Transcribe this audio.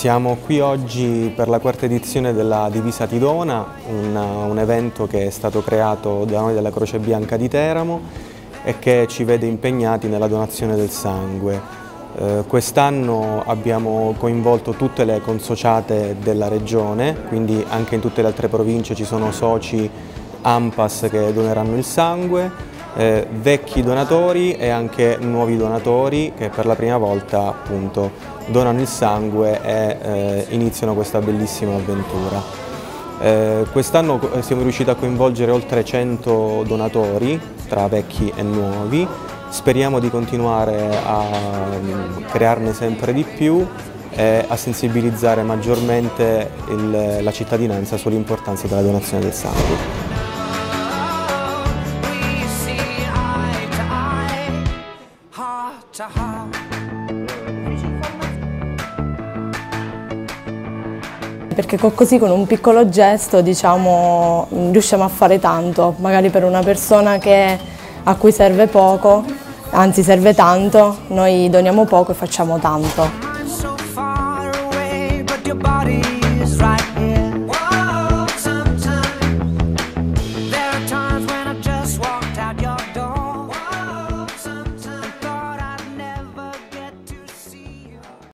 Siamo qui oggi per la quarta edizione della Divisa Tidona, un, un, evento che è stato creato da noi della Croce Bianca di Teramo e che ci vede impegnati nella donazione del sangue. Eh, Quest'anno abbiamo coinvolto tutte le consociate della regione, quindi anche in tutte le altre province ci sono soci AMPAS che doneranno il sangue, eh, vecchi donatori e anche nuovi donatori che per la prima volta appunto donano il sangue e eh, iniziano questa bellissima avventura. Eh, Quest'anno siamo riusciti a coinvolgere oltre 100 donatori tra vecchi e nuovi, speriamo di continuare a um, crearne sempre di più e a sensibilizzare maggiormente il, la cittadinanza sull'importanza della donazione del sangue. ciao. Perché così con un piccolo gesto diciamo, riusciamo a fare tanto, magari per una persona che, a cui serve poco, anzi serve tanto, noi doniamo poco e facciamo tanto.